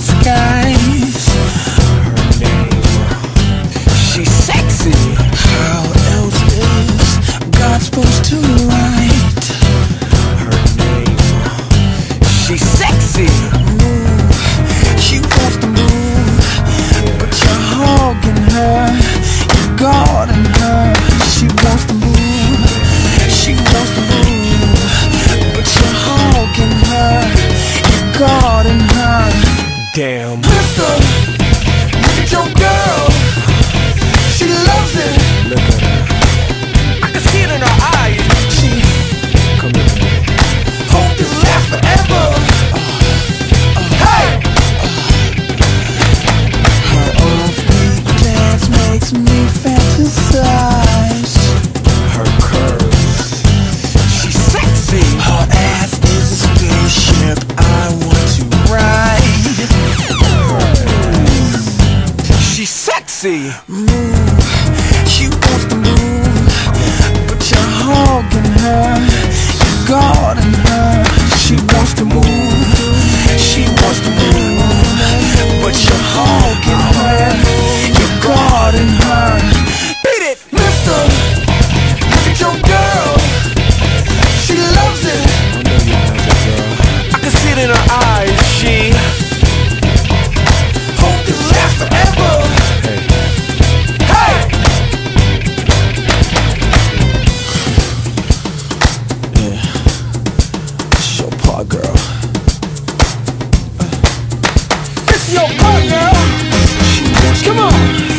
skies. Her name, she's sexy. How else is God supposed to write? Her name, she's sexy. Move, she wants to move, but you're hogging her. You're guarding her. She wants to move, she wants to move, but you're hogging her. You're guarding her. Look at your girl, she loves it. Look at her. I can see it in her eyes. She Come here. hope this lasts forever. Uh, uh. Hey! Her makes me fantasize. She's sexy. Move, she Oh.